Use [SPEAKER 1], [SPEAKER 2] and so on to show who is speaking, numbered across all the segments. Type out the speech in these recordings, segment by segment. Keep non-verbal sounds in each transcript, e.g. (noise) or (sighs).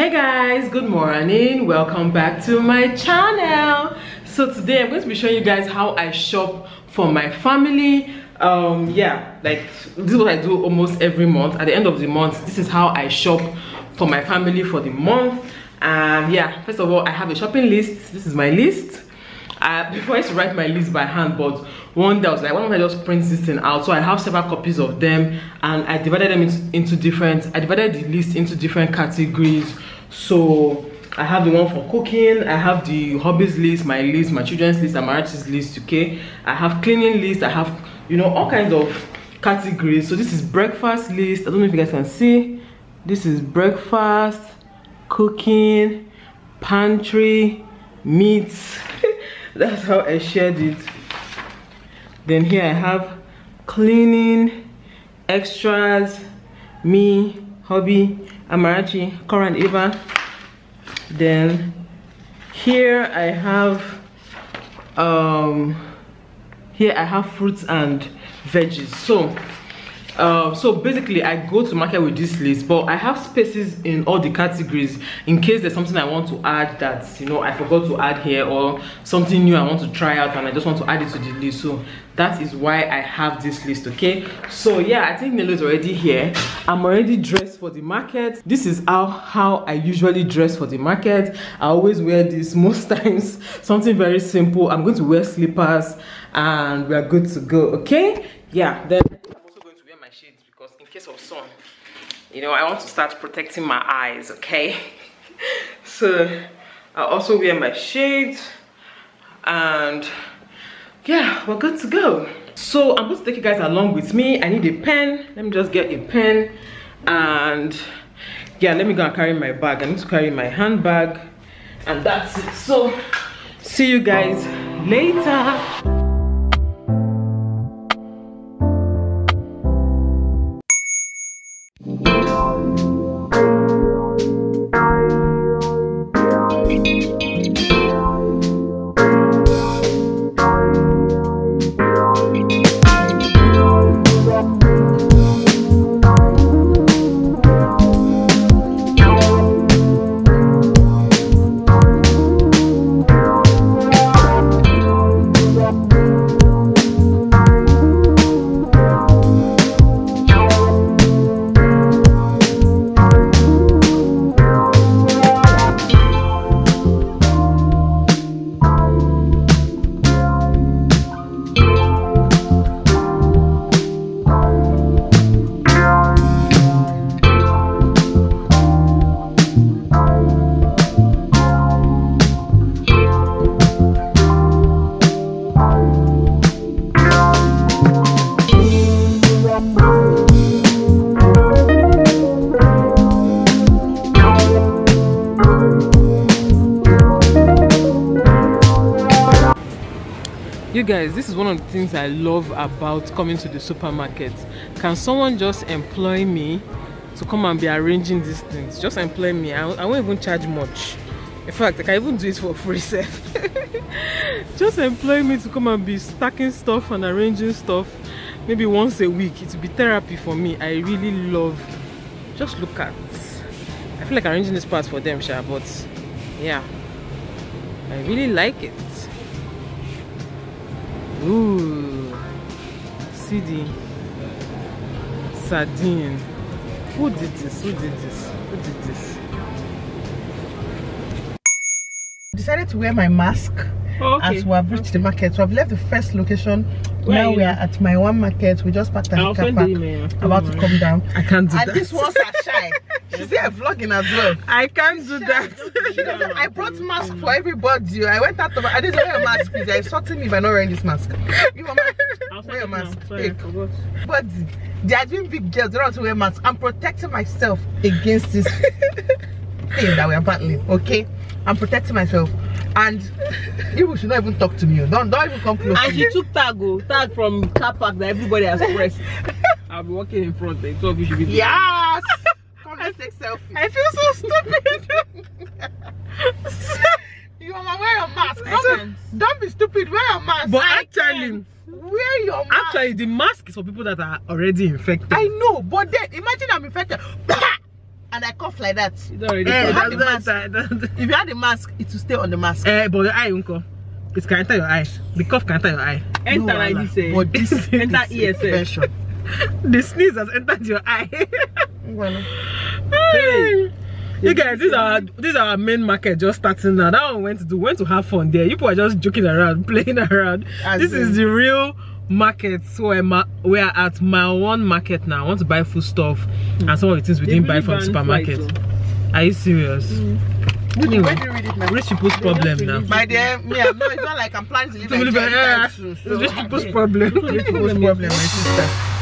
[SPEAKER 1] hey guys good morning. Welcome back to my channel. So today i'm going to be showing you guys how i shop for my family. Um yeah like this is what i do almost every month. At the end of the month this is how i shop for my family for the month. And yeah first of all i have a shopping list. This is my list. Uh, before I used to write my list by hand, but one day I was like, why don't I just print this thing out? So I have several copies of them and I divided them into, into different, I divided the list into different categories. So I have the one for cooking, I have the hobbies list, my list, my children's list, and my artist list, okay? I have cleaning list, I have, you know, all kinds of categories. So this is breakfast list. I don't know if you guys can see. This is breakfast, cooking, pantry, meats. (laughs) that's how I shared it then here I have cleaning extras me hobby Amarachi Kora and Ava. Then here I have um here I have fruits and veggies. So uh, so basically i go to market with this list but i have spaces in all the categories in case there's something i want to add that you know i forgot to add here or something new i want to try out and i just want to add it to the list. So that is why i have this list okay? So yeah i think Nelo is already here. I'm already dressed for the market. This is how how i usually dress for the market. I always wear this most (laughs) times something very simple. I'm going to wear slippers and we are good to go okay? Yeah then in case of sun. You know i want to start protecting my eyes okay? (laughs) So i also wear my shades and yeah we're good to go. So i'm going to take you guys along with me. I need a pen. Let me just get a pen and yeah let me go and carry my bag. I need to carry my handbag and that's it. So see you guys later you guys this is one of the things i love about coming to the supermarket. Can someone just employ me to come and be arranging these things? Just employ me. I, I won't even charge much. In fact i can even do it for free self (laughs) just employ me to come and be stacking stuff and arranging stuff. Maybe once a week. It will be therapy for me. I really love. Just look at. I feel like arranging this part for them sha but yeah. I really like it Ooh, the sardine. Who did this? Who did this? Who did this?
[SPEAKER 2] Decided to wear my mask okay. as we have reached the market. So I've left the first location. Where now we are at my one market. We just parked at the car park, about to come down.
[SPEAKER 1] I can't do
[SPEAKER 2] and
[SPEAKER 1] that.
[SPEAKER 2] And this ones are shy. (laughs) She's there vlogging as well.
[SPEAKER 1] I can't do that. (laughs)
[SPEAKER 2] I brought mask for everybody. I went out of I didn't wear a mask, please. You're insulting me by not wearing this mask. You want mask? Wear your mask. Sorry, but they are doing big girls. They don't want to wear masks. I'm protecting myself against this (laughs) thing that we are battling. Okay? I'm protecting myself. And you should not even talk to me. Don't don't even come close.
[SPEAKER 1] And she took tag, oh, tag from car park that everybody has pressed. (laughs) I'll be walking in front. They talk you should be.
[SPEAKER 2] Yes. (laughs) I take selfie. I feel so stupid. (laughs) you are wear your mask. Don't, don't, be stupid. Wear your mask.
[SPEAKER 1] But I actually,
[SPEAKER 2] wear your mask.
[SPEAKER 1] Actually, the mask is for people that are already infected.
[SPEAKER 2] I know, but then imagine I'm infected. And I cough like that.
[SPEAKER 3] You don't already
[SPEAKER 2] Eh,
[SPEAKER 3] cough.
[SPEAKER 2] have the mask. If you had the mask, it will stay on the mask.
[SPEAKER 3] Eh, but your eye, uncle. It can enter your eye. The cough can enter your eye.
[SPEAKER 2] No
[SPEAKER 3] Enter like
[SPEAKER 2] wahala.
[SPEAKER 3] this. Eh.
[SPEAKER 2] But this (laughs)
[SPEAKER 3] enter
[SPEAKER 2] is
[SPEAKER 3] ESF.
[SPEAKER 2] prevention.
[SPEAKER 3] The sneeze has entered your eye. (laughs)
[SPEAKER 2] Well,
[SPEAKER 3] Hey. You guys, this is our this is our main market just starting now. That one went to do went to have fun there. You people are just joking around, (laughs) playing around.
[SPEAKER 2] As
[SPEAKER 3] this is the real market. So we're, ma- we're at my one market now. I want to buy food stuff and some of the things we
[SPEAKER 1] They
[SPEAKER 3] didn't buy from
[SPEAKER 1] ban
[SPEAKER 3] supermarket.
[SPEAKER 1] flights,
[SPEAKER 3] Are you serious? Mm.
[SPEAKER 2] Where
[SPEAKER 3] Anyway,
[SPEAKER 2] do you read it now?
[SPEAKER 3] rich people's problem now.
[SPEAKER 2] My dear, me, I'm not, it's not like I'm planning to live
[SPEAKER 3] To believe
[SPEAKER 2] Nigeria
[SPEAKER 3] it, yeah.
[SPEAKER 2] soon.
[SPEAKER 3] It's ah,
[SPEAKER 2] So,
[SPEAKER 3] rich people's problem. (laughs)
[SPEAKER 2] Rich people's problem, my sister.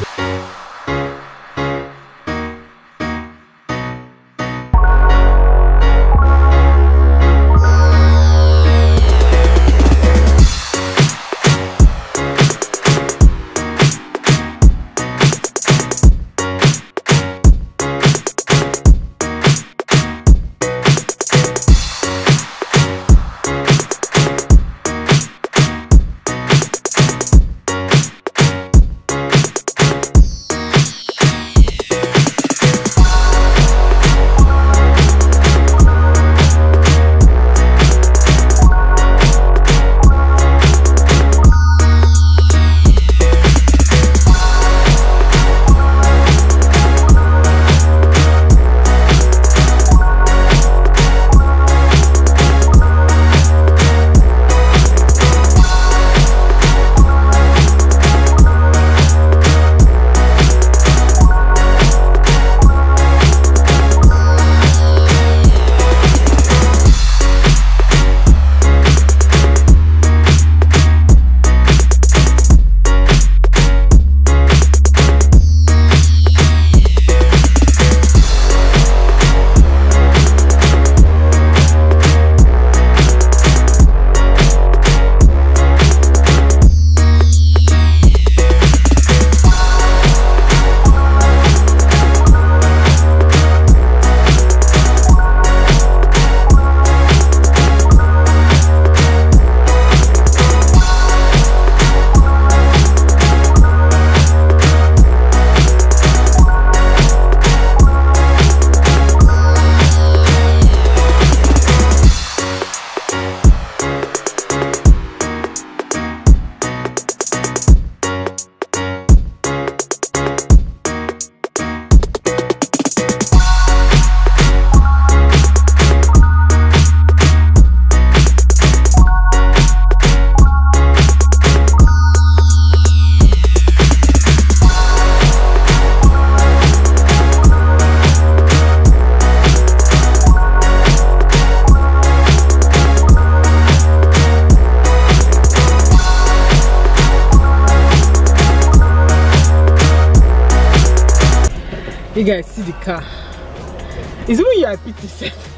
[SPEAKER 3] You are pity self?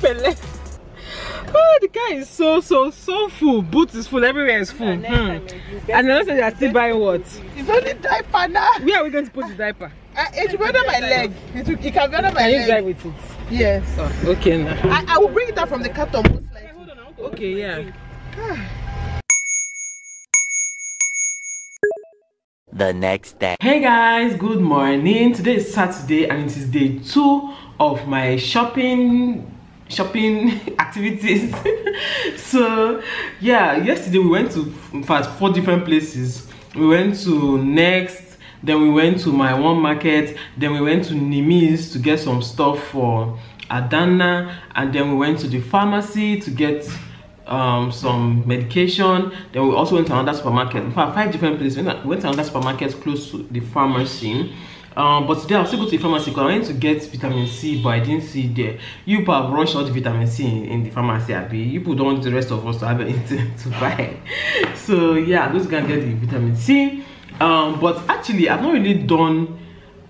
[SPEAKER 3] Pele. Oh, the car is so so so full. Boot is full. Everywhere is full. Hmm. And then say you are still buying what?
[SPEAKER 2] It's only diaper now.
[SPEAKER 3] Where are we going to put the diaper?
[SPEAKER 2] Uh, it should be under my leg. It, will, it can be under my
[SPEAKER 3] Can you
[SPEAKER 2] leg.
[SPEAKER 3] drive with it?
[SPEAKER 2] Yes.
[SPEAKER 3] Oh, okay now.
[SPEAKER 2] I, I will bring it out from the carton most likely.
[SPEAKER 3] Okay, yeah.
[SPEAKER 4] The next day.
[SPEAKER 1] Hey guys, good morning. Today is Saturday and it is day two of my shopping shopping (laughs) activities. (laughs) so yeah, yesterday we went to in fact four different places. We went to Next, then we went to my one market, then we went to Nimis to get some stuff for Adana, and then we went to the pharmacy to get um some medication. Then we also went to another supermarket. In fact five different places. We went we went to another supermarket close to the pharmacy. Um but today i'll still go to the pharmacy because i went to get vitamin c but i didn't see it there you people have rushed all the vitamin c in, in the pharmacy abi. You people don't want the rest of us to have anything (laughs) to buy. So yeah i'm just gonna get the vitamin c. Um but actually i've not really done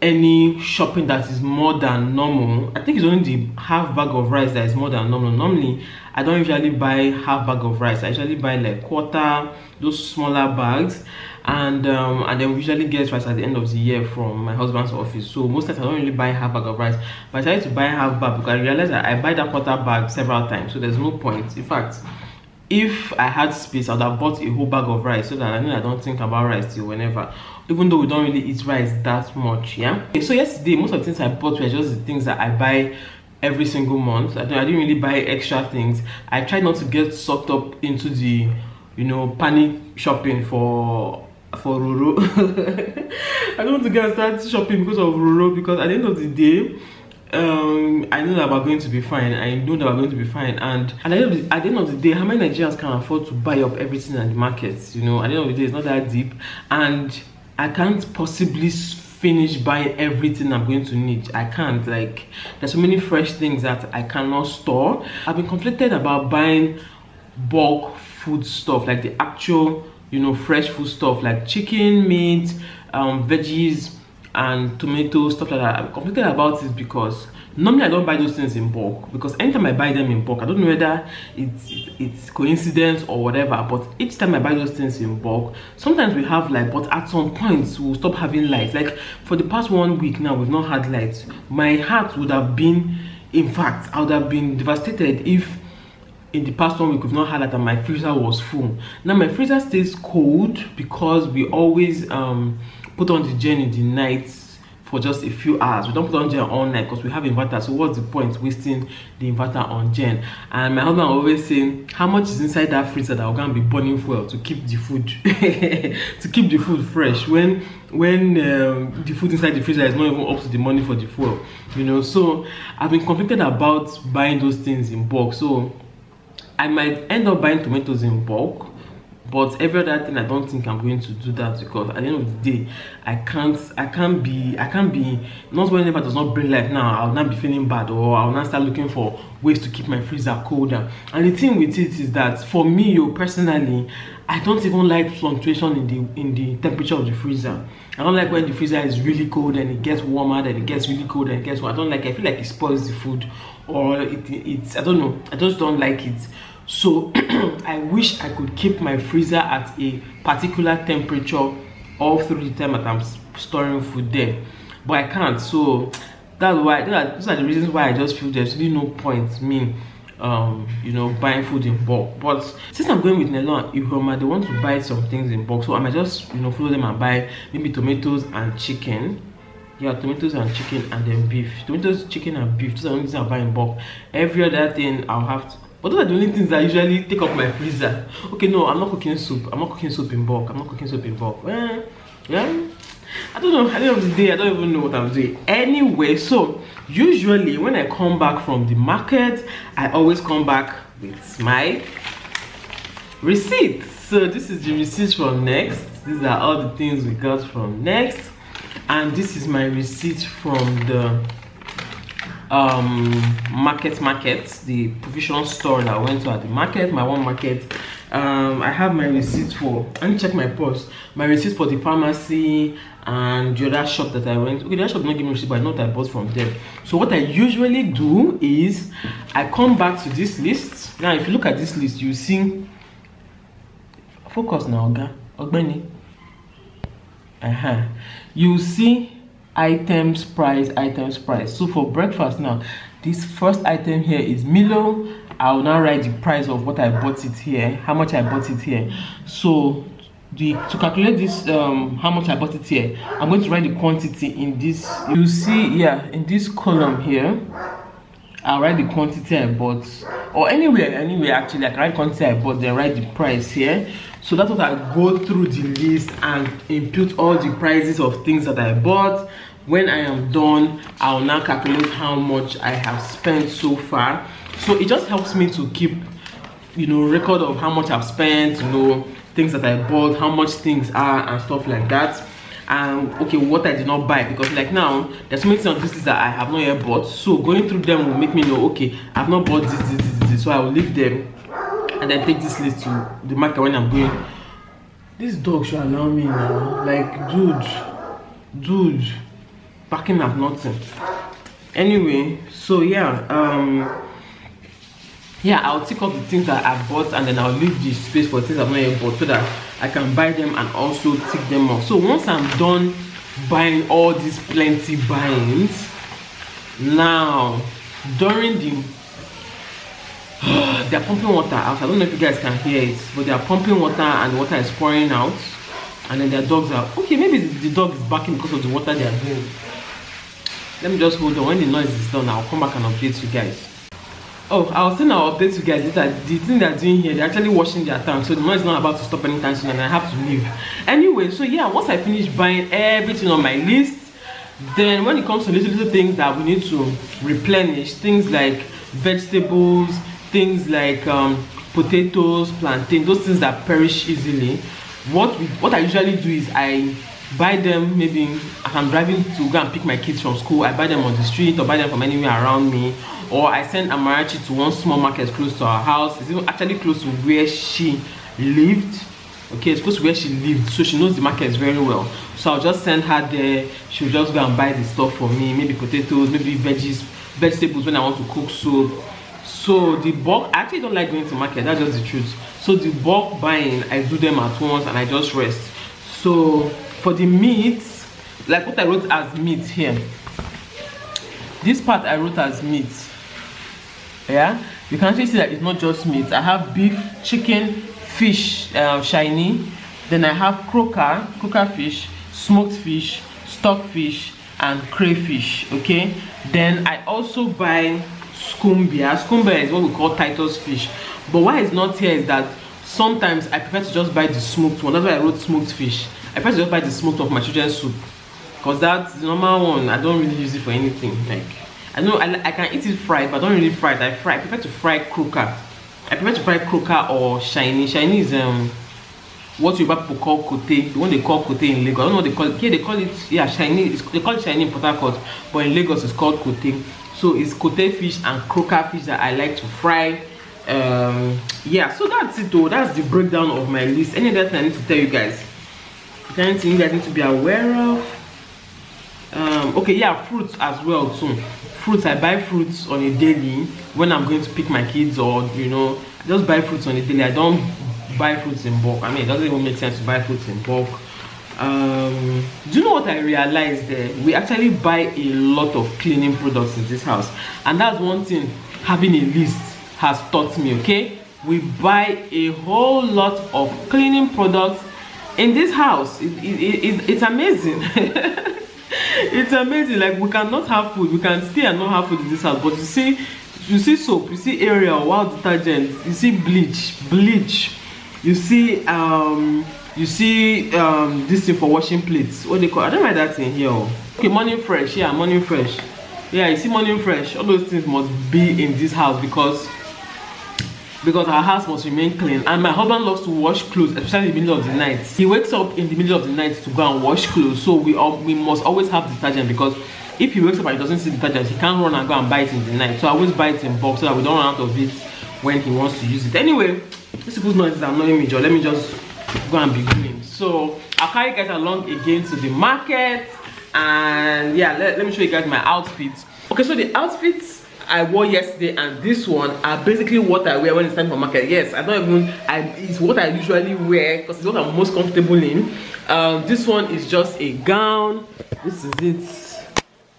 [SPEAKER 1] any shopping that is more than normal. I think it's only the half bag of rice that is more than normal. Normally i don't usually buy half bag of rice. I usually buy like quarter those smaller bags. And um and then we usually get rice at the end of the year from my husband's office. So most times i don't really buy half bag of rice. But i decided to buy half bag because i realized that i buy that quarter bag several times. So there's no point. In fact if i had space i would have bought a whole bag of rice so that i know i don't think about rice till whenever even though we don't really eat rice that much yeah? Okay, so yesterday most of the things i bought were just the things that i buy every single month. I, I didn't really buy extra things. I tried not to get sucked up into the you know panic shopping for for roro. (laughs) I don't want to get start shopping because of roro because at the end of the day um i know that we're going to be fine. I know that we're going to be fine. And at the, end of the, at the end of the day how many nigerians can afford to buy up everything in the market you know? At the end of the day it's not that deep. And i can't possibly finish buying everything i'm going to need. I can't. Like there's so many fresh things that i cannot store. I've been conflicted about buying bulk food stuff like the actual you know fresh food stuff like chicken meat um veggies and tomato stuff like that i'm conflicted about it because normally i don't buy those things in bulk because anytime i buy them in bulk i don't know whether it's it's coincidence or whatever but each time i buy those things in bulk sometimes we have light but at some point we'll stop having light. Like for the past one week now we've not had light. My heart would have been in fact i would have been devastated if in the past one week we've not had that and my freezer was full. Now my freezer stays cold because we always um put on the gen in the night for just a few hours. We don't put on gen all night because we have inverter. So what's the point wasting the inverter on gen? And my husband always saying how much is inside that freezer that we're gonna be burning fuel to keep the food (laughs) to keep the food fresh when when um, the food inside the freezer is not even up to the money for the fuel? You know so i've been conflicted about buying those things in bulk. So i might end up buying tomatoes in bulk but every other thing i don't think i'm going to do that because at the end of the day i can't i can't be i can't be not whenever does not bring life now i'll not be feeling bad or i'll not start looking for ways to keep my freezer colder and the thing with it is that for me you personally i don't even like fluctuation in the in the temperature of the freezer. I don't like when the freezer is really cold and it gets warmer then it gets really cold and it gets warm. I don't like i feel like it spoils the food or it, it's i don't know i just don't like it so (clears throat) i wish i could keep my freezer at a particular temperature all through the time that i'm storing food there. But i can't so that's why those are the reasons why i just feel there's really no point me um you know buying food in bulk. But since i'm going with Nelo and Ihoma they want to buy some things in bulk so i might just you know follow them and buy maybe tomatoes and chicken. Yeah tomatoes and chicken and then beef. Tomatoes chicken and beef those are the only things i buy in bulk. Every other thing i'll have to but those are the only things that usually take up my freezer okay no i'm not cooking soup. I'm not cooking soup in bulk. I'm not cooking soup in bulk. Well, yeah. I don't know. At the end of the day i don't even know what i'm doing anyway so usually when i come back from the market i always come back with my receipts. So this is the receipts from next. These are all the things we got from next. And this is my receipt from the um market market the provision store that i went to at the market my one market. Um i have my receipt for let me check my purse. My receipt for the pharmacy and the other shop that i went okay the other shop not give me receipt but i know that i bought from them so what i usually do is i come back to this list. Now if you look at this list you see focus now oga ogbeni. Uh-huh you see items price items price. So for breakfast now this first item here is milo. I will now write the price of what i bought it here how much i bought it here. So the to calculate this um how much i bought it here i'm going to write the quantity in this you see yeah in this column here. I'll write the quantity i bought or anywhere anywhere actually i can write quantity i bought then write the price here. So that's what i go through the list and input all the prices of things that i bought when i am done i'll now calculate how much i have spent so far. So it just helps me to keep you know record of how much i've spent you know things that i bought how much things are and stuff like that. And okay what i did not buy because like now there's so many things on this list that i have not yet bought. So going through them will make me know okay i've not bought this this this, this. so i will leave them and then take this list to the market when i'm going. This dog should allow me now. Like dude dude packing up nothing anyway so yeah um yeah i'll tick off the things that i bought and then i'll leave the space for things i've not yet bought so that i can buy them and also tick them off so once i'm done buying all these plenty buyings now during the (sighs) they're pumping water out. I don't know if you guys can hear it, but they are pumping water and water is pouring out. And then their dogs are okay. Maybe the dog is barking because of the water they are doing. Let me just hold on. When the noise is done, I'll come back and update you guys. Oh, I was saying I'll update you guys later. The thing they're doing here, they're actually washing their tank, so the noise is not about to stop anytime soon, and I have to leave. Anyway, so yeah, once I finish buying everything on my list, then when it comes to little little things that we need to replenish, things like vegetables, things like um, potatoes, plantain, those things that perish easily. What we, what I usually do is I buy them maybe as I'm driving to go and pick my kids from school. I buy them on the street or buy them from anywhere around me or I send Amarachi to one small market close to our house. It's even actually close to where she lived. Okay, it's close to where she lived, so she knows the market very well. So I'll just send her there. She'll just go and buy the stuff for me, maybe potatoes, maybe veggies, vegetables when I want to cook soup. So the bulk, I actually don't like going to market, that's just the truth. So the bulk buying, I do them at once and I just rest. So for the meats, like what I wrote as meat here, this part I wrote as meat. Yeah? You can actually see that it's not just meat. I have beef chicken fish uh, shiny. Then i have croaker croaker fish smoked fish stock fish and crayfish okay? Then i also buy scumbia. Scumbia is what we call titus fish. But why it's not here is that sometimes i prefer to just buy the smoked one. That's why i wrote smoked fish i to just buy the smoked of my children's soup because that's the normal one i don't really use it for anything like I know I, I can eat it fried, but I don't really fry it. I fry. I prefer to fry croaker. I prefer to fry croaker or shiny. Shiny is um what you people call kote. The one they call kote in Lagos. I don't know what they call it. They call it yeah shiny. It's, they call it shiny in Harcourt, but in Lagos it's called kote. So it's kote fish and croaker fish that I like to fry. Um yeah, so that's it though. That's the breakdown of my list. Any other thing I need to tell you guys? Anything you guys need to be aware of? um okay yeah fruits as well too. Fruits i buy fruits on a daily when i'm going to pick my kids or you know just buy fruits on a daily. I don't buy fruits in bulk. I mean it doesn't even make sense to buy fruits in bulk. Um do you know what i realized there? We actually buy a lot of cleaning products in this house. And that's one thing having a list has taught me okay? We buy a whole lot of cleaning products in this house it, it, it, it's amazing. (laughs) It's amazing. Like we cannot have food. We can stay and not have food in this house. But you see you see soap you see ariel wild detergent you see bleach bleach. You see um you see um this thing for washing plates. What they call i don't write that thing here. Okay morning fresh. Yeah morning fresh. Yeah you see morning fresh. All those things must be in this house because because our house must remain clean. And my husband loves to wash clothes especially in the middle of the night. He wakes up in the middle of the night to go and wash clothes. So we all we must always have the detergent because if he wakes up and he doesn't see the detergent he can't run and go and buy it in the night. So i always buy it in bulk so that we don't run out of it when he wants to use it. Anyway this good noise is annoying me let me just go and be doing so i'll carry you guys along again to the market. And yeah let, let me show you guys my outfits. Okay so the outfits I wore yesterday and this one are basically what I wear when it's time for market. Yes, I don't even, I, it's what I usually wear because it's what I'm most comfortable in. Um, this one is just a gown. This is it.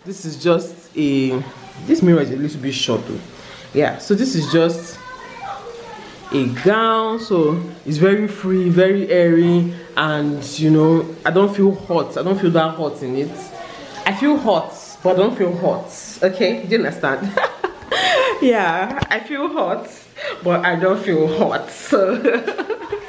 [SPEAKER 1] This is just a, this mirror is a little bit short though. Yeah, so this is just a gown. So it's very free, very airy and you know, I don't feel hot. I don't feel that hot in it. I feel hot, but I don't feel hot. Okay, do you understand? (laughs) yeah i feel hot but i don't feel hot so. (laughs)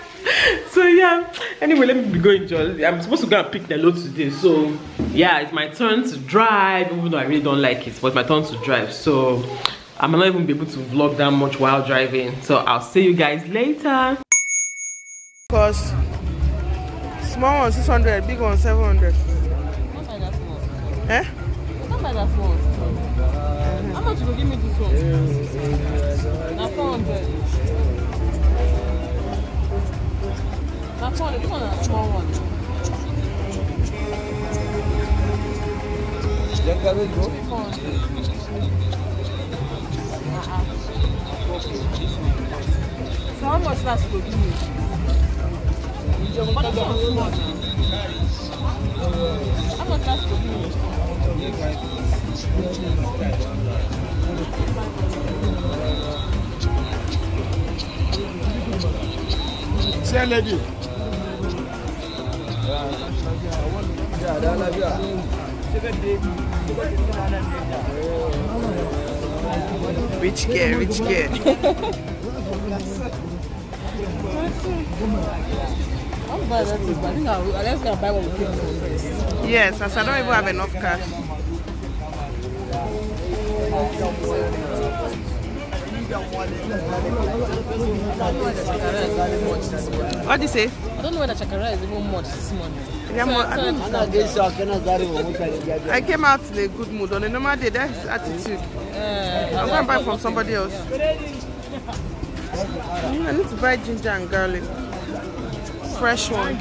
[SPEAKER 1] So yeah. Anyway let me be going Joel. i'm supposed to go and pick the load today so yeah it's my turn to drive even though i really don't like it but my turn to drive so i'm not even be able to vlog that much while driving so i'll see you guys later.
[SPEAKER 2] Because small one 600 big one 700 eh
[SPEAKER 3] much you go give me this one? Na 400. Na 400. This one is a small one.
[SPEAKER 2] Then can we go?
[SPEAKER 3] 400. Uh-uh. So how much last you go give me? But this one small now. How much last you go give me?
[SPEAKER 5] Say, lady.
[SPEAKER 6] Yeah, that love. Rich kid,
[SPEAKER 3] rich kid. I'm glad that's I think I'll, buy.
[SPEAKER 6] Yes, as I don't even have enough cash. What do you say?
[SPEAKER 3] I don't know whether Chakara is even much this morning.
[SPEAKER 6] Yeah,
[SPEAKER 3] So-
[SPEAKER 6] I
[SPEAKER 3] so-
[SPEAKER 6] don't- I came out in a good mood. On a normal day, that's attitude.
[SPEAKER 3] uh,
[SPEAKER 6] I'm going to buy from somebody else. I need to buy ginger and garlic. Fresh one.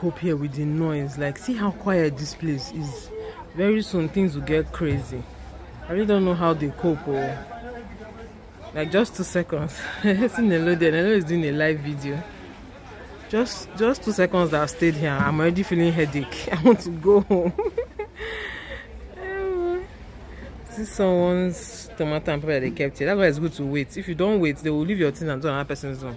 [SPEAKER 1] Cope here with the noise. Like, see how quiet this place is. Very soon things will get crazy. I really don't know how they cope. Or like just two seconds. (laughs) See Nelo there. Nelo is doing a live video. Just just two seconds that I've stayed here. I'm already feeling headache. (laughs) I want to go home. (laughs) See someone's tomato and pepper they kept here. That's why it's good to wait. If you don't wait, they will leave your thing and do another person's own.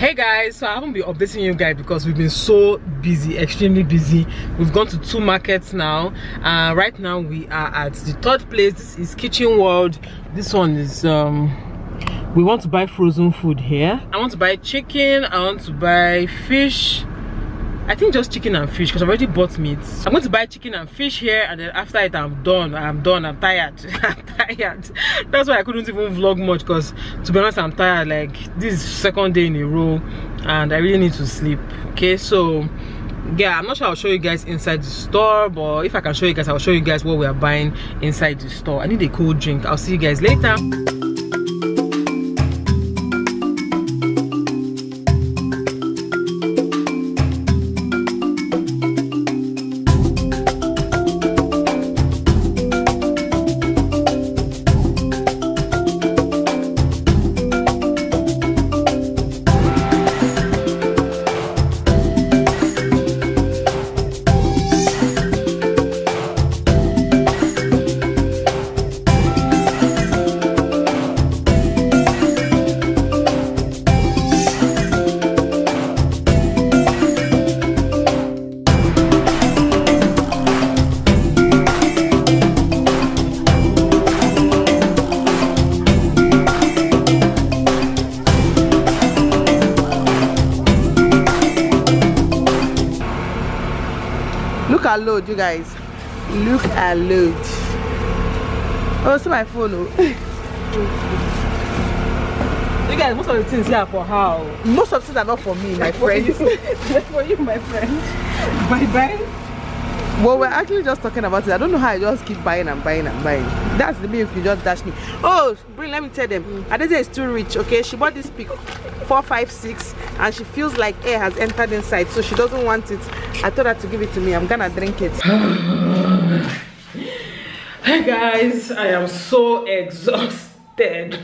[SPEAKER 1] Hey guys so i haven't been updating you guys because we've been so busy extremely busy. We've gone to two markets now. Uh right now we are at the third place. This is kitchen world. This one is um we want to buy frozen food here. I want to buy chicken i want to buy fish I think just chicken and fish because I already bought meat. I'm going to buy chicken and fish here and then after it I'm done. I'm done. I'm tired. (laughs) I'm tired. That's why I couldn't even vlog much because to be honest I'm tired. Like this is second day in a row and I really need to sleep. Okay, so yeah, I'm not sure I'll show you guys inside the store, but if I can show you guys, I'll show you guys what we are buying inside the store. I need a cold drink. I'll see you guys later.
[SPEAKER 6] At load, you guys. Look at load. Oh, see my phone. Oh.
[SPEAKER 3] You guys, most of the things here are for how? Oh.
[SPEAKER 6] Most of things are not for me, my (laughs) friends. (laughs)
[SPEAKER 3] for you, my friend. Bye bye.
[SPEAKER 6] Well, we're actually just talking about it. I don't know how I just keep buying and buying and buying. That's the milk you just dash me. Oh, bring, let me tell them. Mm. Adaeze is too rich, okay? She bought this pick four, five, six, and she feels like air has entered inside, so she doesn't want it. I told her to give it to me. I'm gonna drink it. (sighs)
[SPEAKER 1] Hey guys, I am so exhausted.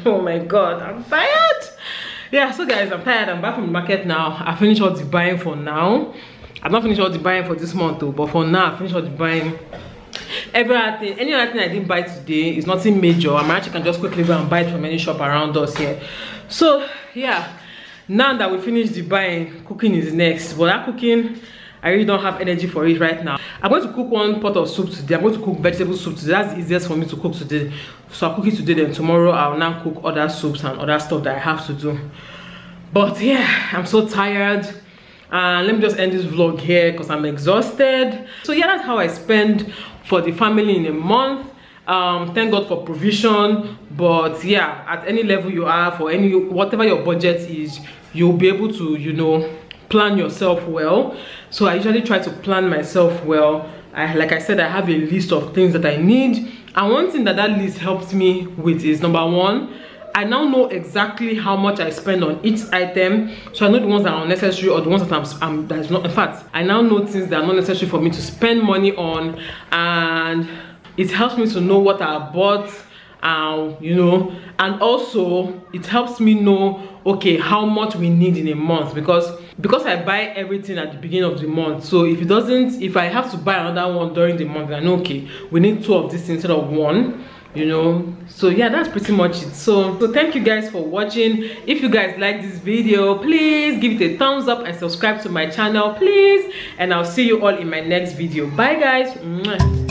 [SPEAKER 1] (laughs) Oh my god, I'm tired. Yeah, so guys, I'm tired. I'm back from the market now. I finished all the buying for now. I've not finished all the buying for this month though, but for now, I finished all the buying. every other thing any other thing i didn't buy today is nothing major i'm actually can just quickly go and buy it from any shop around us here so yeah now that we finished the buying cooking is next but that cooking I really don't have energy for it right now. I'm going to cook one pot of soup today. I'm going to cook vegetable soup today. That's easiest for me to cook today. So I'll cook it today. Then tomorrow I'll now cook other soups and other stuff that I have to do. But yeah, I'm so tired. And uh, let me just end this vlog here because I'm exhausted. So yeah, that's how I spend for the family in a month. Um, thank God for provision. But yeah, at any level you are, for any whatever your budget is, you'll be able to, you know, plan yourself well so i usually try to plan myself well I, like i said i have a list of things that i need and one thing that that list helps me with is number one I now know exactly how much I spend on each item. So I know the ones that are unnecessary or the ones that I'm, I'm that is not in fact I now know things that are not necessary for me to spend money on. And it helps me to know what I bought um you know. And also it helps me know okay how much we need in a month. Because because i buy everything at the beginning of the month. So if it doesn't if i have to buy another one during the month i know okay we need two of this instead of one you know? So yeah that's pretty much it. So so thank you guys for watching. If you guys like this video please give it a thumbs up and subscribe to my channel please. And i'll see you all in my next video. Bye guys